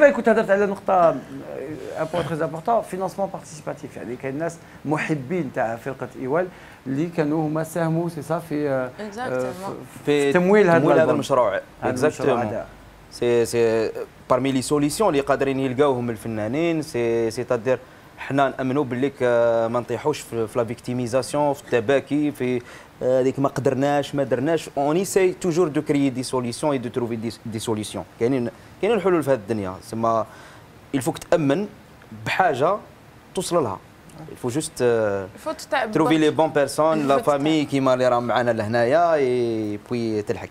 كنت هدرت على نقطة un point très important financement participatif يعني كاين ناس محبين تاع فرقة إيوال اللي كانوا هما ساهموا سي صا في في تمويل هذا هذا المشروع. Exactement c'est c'est parmi les solutions اللي قادرين يلقاوهم الفنانين c'est c'est-à-dire حنا نامنوا باللي ما نطيحوش في la victimisation في التباكي في هذيك ما قدرناش ما درناش. On essaye toujours de créer des solutions et de trouver des solutions كاينين كاينين الحلول في هذه الدنيا. تسمى il faut que تأمن بحاجة توصل لها. il faut juste trouver les bonnes personnes la famille كيما اللي راهم معنا لهنايا اي puis تلحق.